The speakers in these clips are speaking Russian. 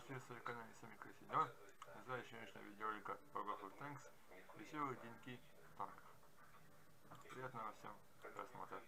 приветствую на канале Самика Седьма. Называю сегодняшнее видеоролика World of Tanks Веселые деньки танков. Приятного всем просмотра.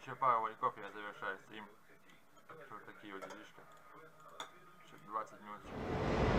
Еще пару лайков я завершаю стрим. Так что вот такие вот делишки. Еще 20 минут.